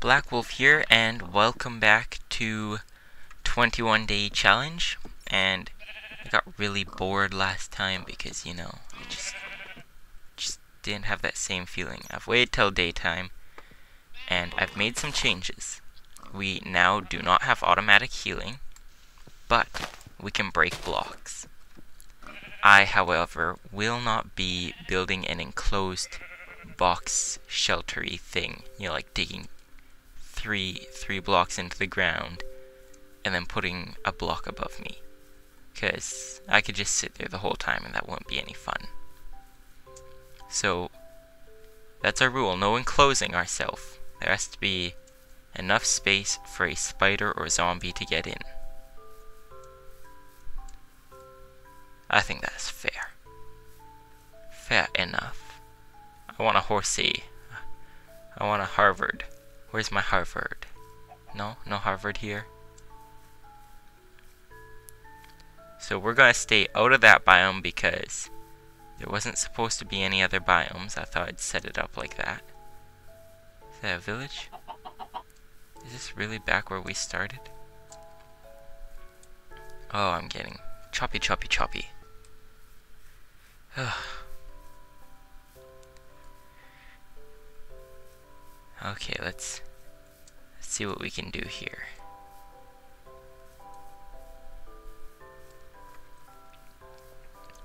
Black Wolf here, and welcome back to 21 Day Challenge. And I got really bored last time because, you know, I just, just didn't have that same feeling. I've waited till daytime, and I've made some changes. We now do not have automatic healing, but we can break blocks. I, however, will not be building an enclosed box sheltery thing. You know, like digging three three blocks into the ground and then putting a block above me. Because I could just sit there the whole time and that wouldn't be any fun. So, that's our rule. No enclosing ourselves. There has to be enough space for a spider or zombie to get in. I think that's fair. Fair enough. I want a horsey. I want a Harvard. Where's my Harvard? No? No Harvard here? So we're gonna stay out of that biome because there wasn't supposed to be any other biomes. I thought I'd set it up like that. Is that a village? Is this really back where we started? Oh, I'm getting choppy, choppy, choppy. okay, let's, let's see what we can do here.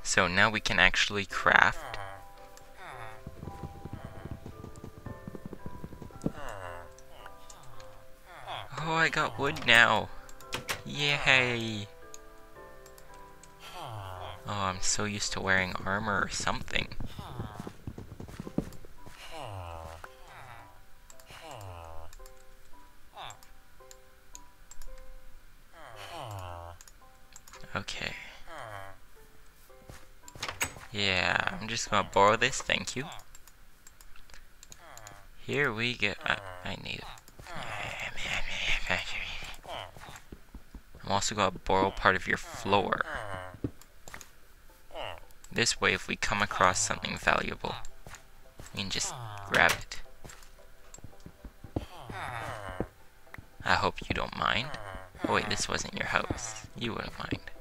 So now we can actually craft. Oh, I got wood now. Yay! Oh, I'm so used to wearing armor or something. I'm gonna borrow this, thank you. Here we go. Uh, I need it. I'm also gonna borrow part of your floor. This way, if we come across something valuable, we can just grab it. I hope you don't mind. Oh wait, this wasn't your house. You wouldn't mind.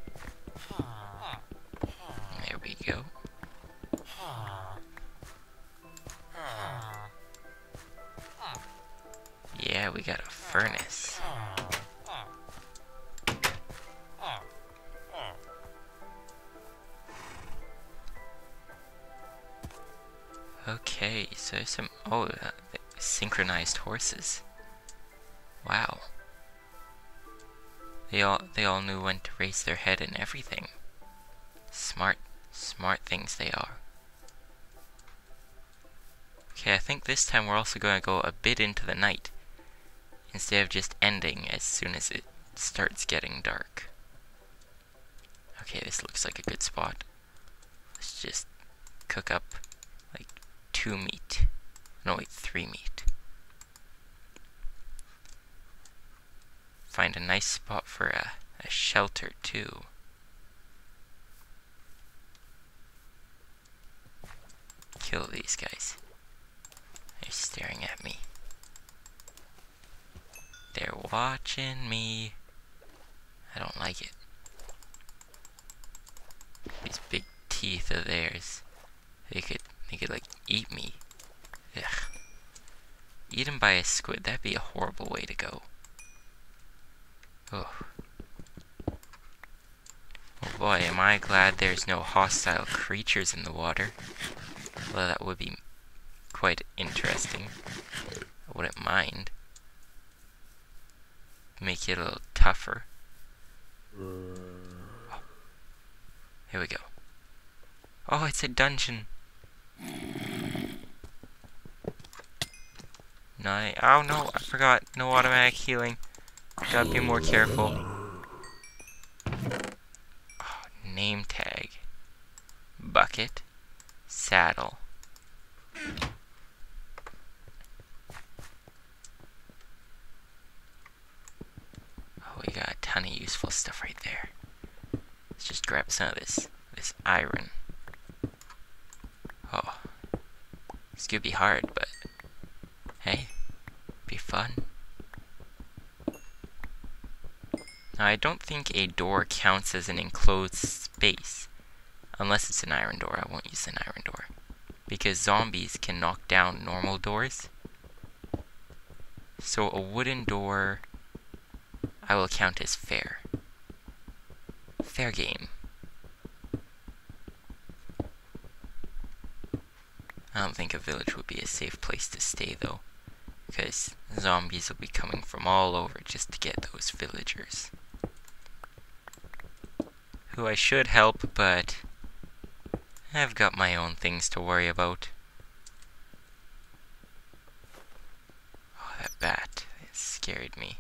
Yeah, we got a furnace. Okay, so some oh, uh, synchronized horses. Wow. They all they all knew when to raise their head and everything. Smart, smart things they are. Okay, I think this time we're also going to go a bit into the night instead of just ending as soon as it starts getting dark. Okay, this looks like a good spot. Let's just cook up like two meat. No, wait, three meat. Find a nice spot for a, a shelter, too. Kill these guys. They're staring at me. They're watching me. I don't like it. These big teeth of theirs. They could, they could like eat me. Ugh. Eaten by a squid, that'd be a horrible way to go. Oh. oh boy, am I glad there's no hostile creatures in the water. Well, that would be quite interesting. I wouldn't mind. Make it a little tougher. Oh. Here we go. Oh, it's a dungeon. Nice. Oh no, I forgot. No automatic healing. Gotta be more careful. Oh, name tag. Bucket. Saddle. Oh, we got a ton of useful stuff right there. Let's this, this iron. Oh. This could be hard, but hey, be fun. Now, I don't think a door counts as an enclosed space. Unless it's an iron door, I won't use an iron door. Because zombies can knock down normal doors. So a wooden door I will count as fair. Fair game. I don't think a village would be a safe place to stay though. Because zombies will be coming from all over just to get those villagers. Who I should help, but I've got my own things to worry about. Oh, that bat. It scared me.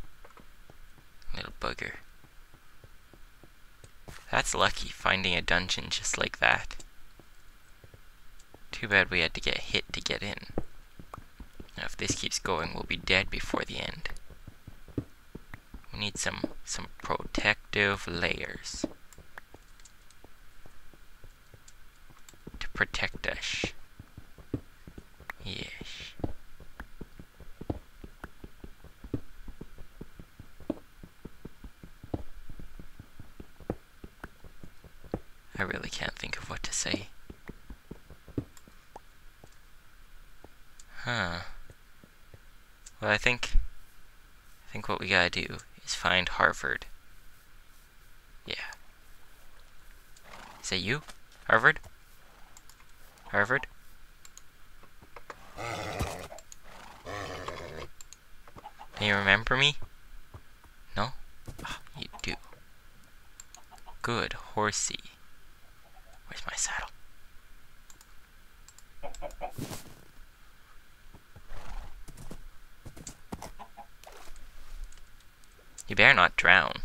Little bugger. That's lucky, finding a dungeon just like that. Too bad we had to get hit to get in. Now if this keeps going, we'll be dead before the end. We need some some protective layers. To protect us. Yes. I really can't think of what to say. Huh. Well, I think I think what we gotta do is find Harvard. Yeah. Is that you? Harvard? Harvard? Do you remember me? No? Oh, you do. Good, horsey. Where's my saddle? You better not drown.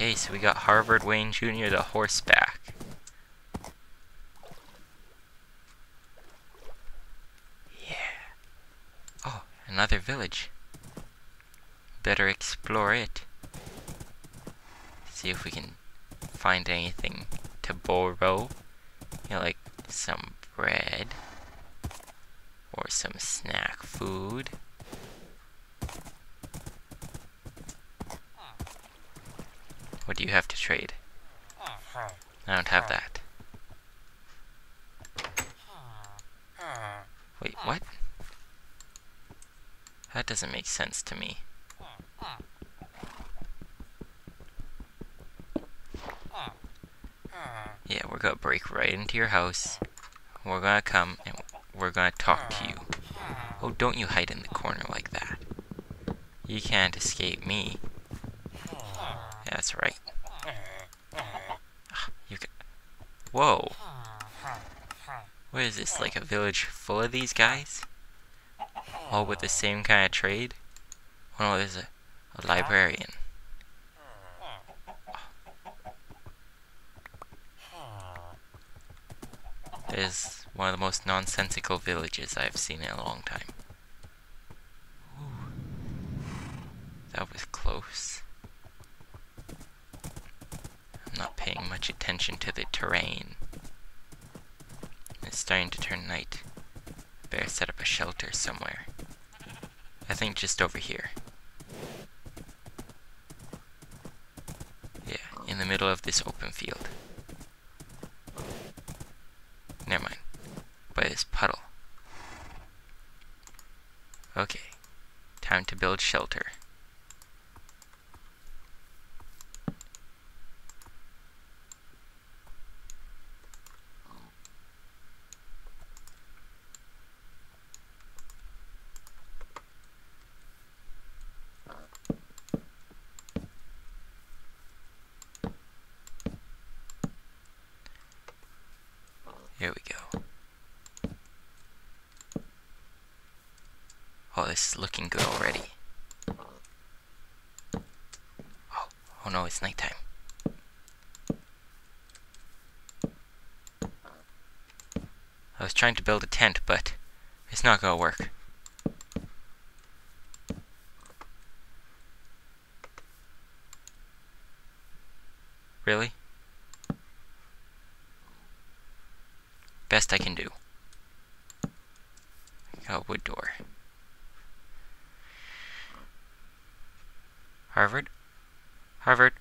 Okay, so we got Harvard Wayne Jr. the horseback. Yeah. Oh, another village. Better explore it. See if we can find anything to borrow. You know, like some bread. Or some snack food. What do you have to trade? I don't have that. Wait, what? That doesn't make sense to me. Yeah, we're gonna break right into your house. We're gonna come and we're gonna talk to you. Oh, don't you hide in the corner like that. You can't escape me. Right. Ah, You ca Whoa. What is this, like a village full of these guys? All with the same kind of trade? Oh no, there's a, a librarian. Is one of the most nonsensical villages I've seen in a long time. Ooh. That was close. Not paying much attention to the terrain. It's starting to turn night. Better set up a shelter somewhere. I think just over here. Yeah, in the middle of this open field. Never mind. By this puddle. Okay. Time to build shelter. Here we go. Oh, this is looking good already. Oh, oh no, it's nighttime. I was trying to build a tent, but it's not gonna work. Really? Best I can do. got a wood door. Harvard? Harvard?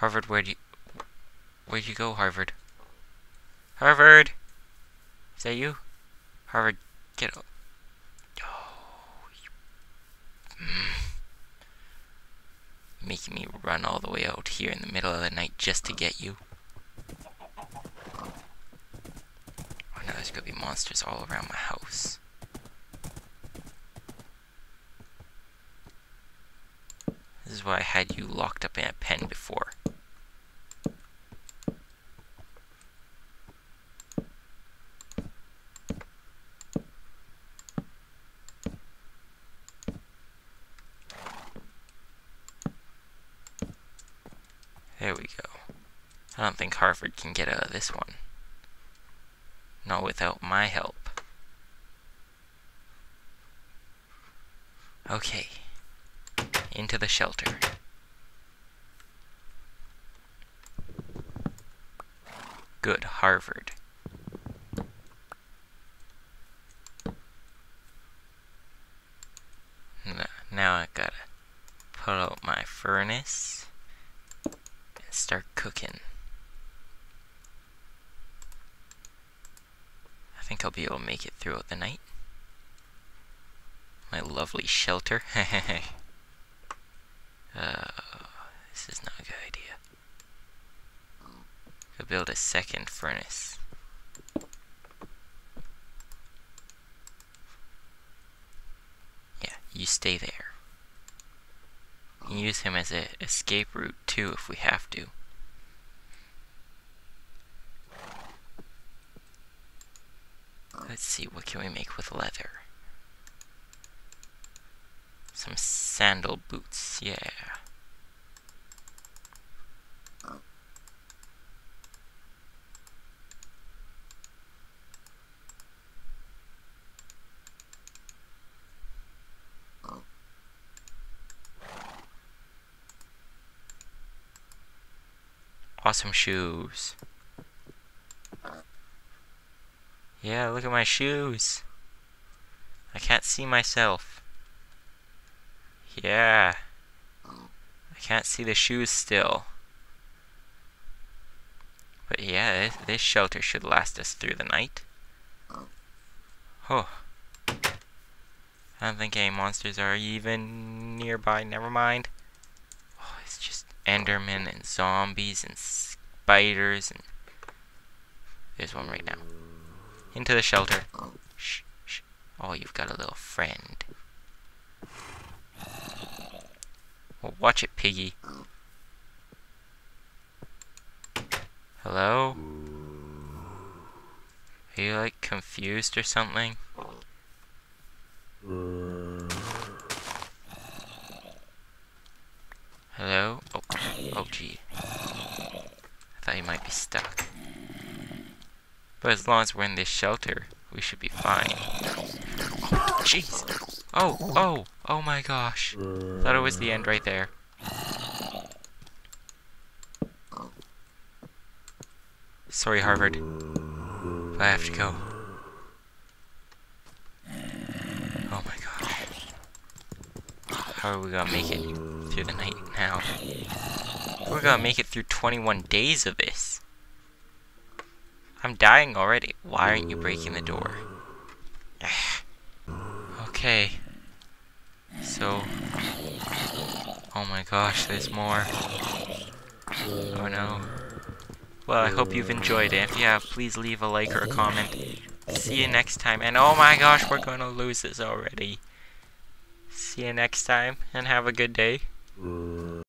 Harvard, where'd you... Where'd you go, Harvard? Harvard! Is that you? Harvard, get. Oh, you... Mm. Making me run all the way out here in the middle of the night just to get you. Oh no, there's gonna be monsters all around my house. Why I had you locked up in a pen before. There we go. I don't think Harvard can get out of this one. Not without my help. Okay. Into the shelter. Good, Harvard. Now I gotta pull out my furnace and start cooking. I think I'll be able to make it throughout the night. My lovely shelter. uh, this is not a good idea. Could build a second furnace. Yeah, you stay there can use him as an escape route too if we have to. Let's see, what can we make with leather? Some sandal boots, yeah. Awesome shoes. Yeah, look at my shoes. I can't see myself. Yeah. I can't see the shoes still. But yeah, this, this shelter should last us through the night. Oh. I don't think any monsters are even nearby. Never mind. Oh, it's just Endermen and zombies and spiders and there's one right now. Into the shelter. Shh, shh. Oh, you've got a little friend. Well, watch it, piggy. Hello? Are you like confused or something? Hello? Oh, oh gee. I thought you might be stuck. But as long as we're in this shelter, we should be fine. Oh, jeez! Oh, oh, oh my gosh. Thought it was the end right there. Sorry, Harvard. I have to go. Oh my gosh. How are we gonna make it? through the night now. We're gonna make it through 21 days of this. I'm dying already. Why aren't you breaking the door? okay. So... Oh my gosh, there's more. Oh no. Well, I hope you've enjoyed it. If you have, please leave a like or a comment. See you next time. And oh my gosh, we're gonna lose this already. See you next time, and have a good day.